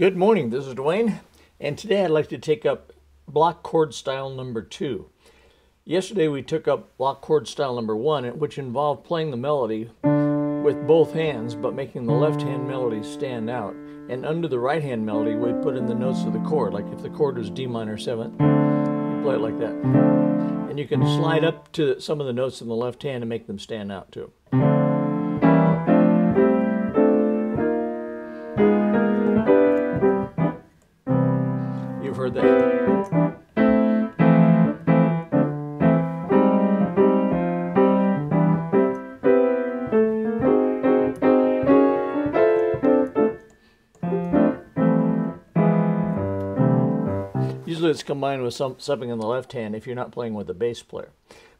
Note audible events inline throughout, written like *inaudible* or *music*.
Good morning, this is Duane, and today I'd like to take up block chord style number two. Yesterday we took up block chord style number one, which involved playing the melody with both hands, but making the left hand melody stand out. And under the right hand melody, we put in the notes of the chord. Like if the chord was D minor seventh, you play it like that. And you can slide up to some of the notes in the left hand and make them stand out too. Usually it's combined with some, something in the left hand if you're not playing with a bass player.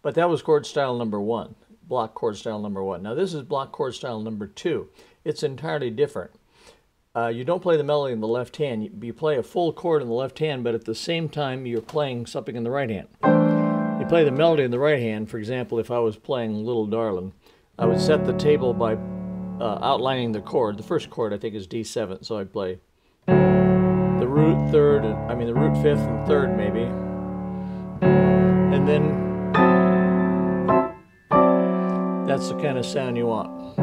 But that was chord style number one, block chord style number one. Now this is block chord style number two. It's entirely different. Uh, you don't play the melody in the left hand. You, play a full chord in the left hand, but at the same time you're playing something in the right hand. You play the melody in the right hand. For example, if I was playing Little Darlin', I would set the table by uh, outlining the chord. The first chord I think is D7, so I'd play the root third, I mean the root fifth and third maybe, and then that's the kind of sound you want.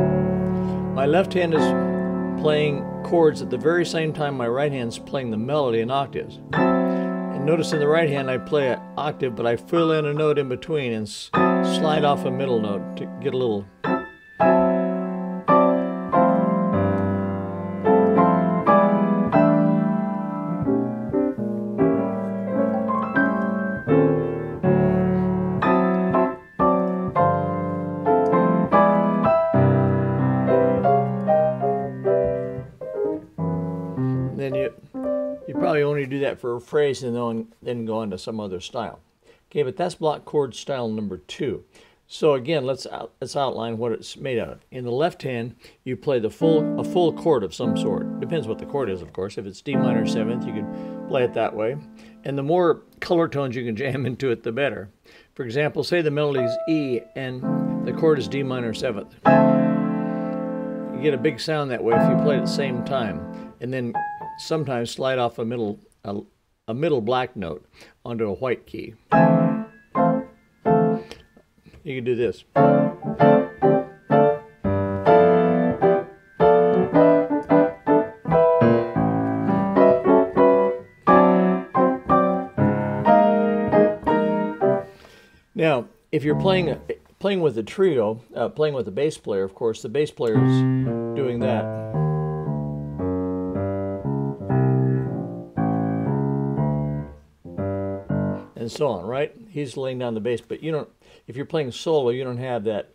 My left hand is playing chords at the very same time my right hand's playing the melody in octaves. And notice in the right hand I play an octave, but I fill in a note in between and slide off a middle note to get a little then you you probably only do that for a phrase and then then go on to some other style. Okay, but that's block chord style number two. So again, let's out, let's outline what it's made out of. In the left hand, you play the full a full chord of some sort. Depends what the chord is, of course. If it's D minor seventh, you can play it that way. And the more color tones you can jam *laughs* into it, the better. For example, say the melody is E and the chord is D minor seventh. You get a big sound that way if you play it at the same time. And then sometimes slide off a middle a, a middle black note onto a white key. You can do this. Now, if you're playing a playing with a trio, uh, playing with a bass player, of course, the bass player is doing that. And so on, right? He's laying down the bass, but you don't. If you're playing solo, you don't have that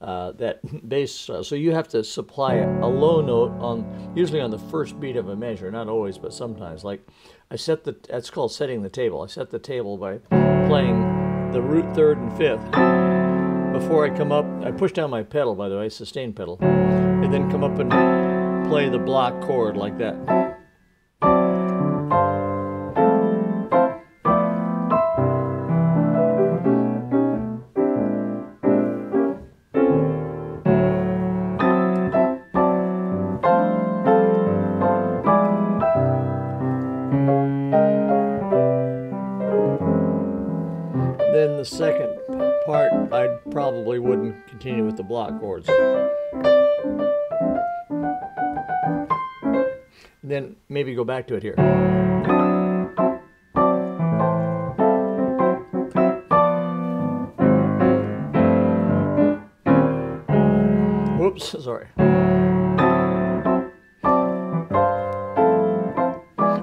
uh, that bass. Uh, so you have to supply a low note on usually on the first beat of a measure. Not always, but sometimes. Like I set the. That's called setting the table. I set the table by playing the root third and fifth. Before I come up, I push down my pedal, by the way, sustain pedal, and then come up and play the block chord like that. Then the second part, I probably wouldn't continue with the block chords. Then maybe go back to it here. Whoops, sorry.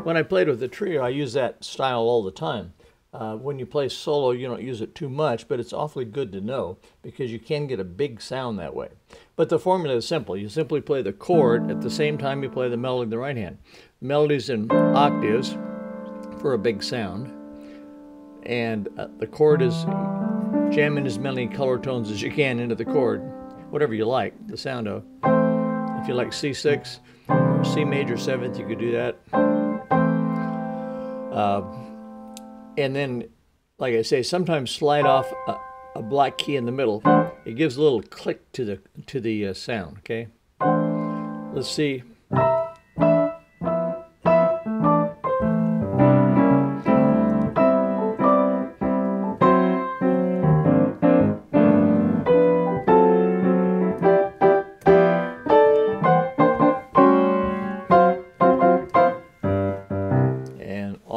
When I played with the trio, I used that style all the time. Uh, when you play solo, you don't use it too much, but it's awfully good to know because you can get a big sound that way. But the formula is simple. You simply play the chord at the same time you play the melody in the right hand. Melodies in octaves for a big sound, and uh, the chord is jamming as many color tones as you can into the chord, whatever you like, the sound of. If you like C6 or C major 7th, you could do that. Uh, and then, like I say, sometimes slide off a, a, black key in the middle. It gives a little click to the to the uh, sound. Okay, let's see.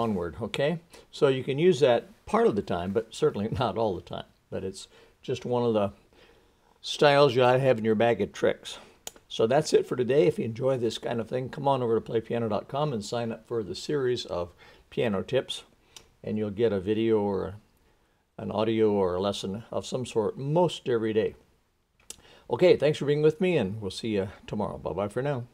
Okay? So you can use that part of the time, but certainly *laughs* not all the time. But it's just one of the styles you ought to have in your bag of tricks. So that's it for today. If you enjoy this kind of thing, come on over to playpiano.com and sign up for the series of piano tips, and you'll get a video or an audio or a lesson of some sort most every day. Okay, thanks for being with me, and we'll see you tomorrow. Bye bye for now.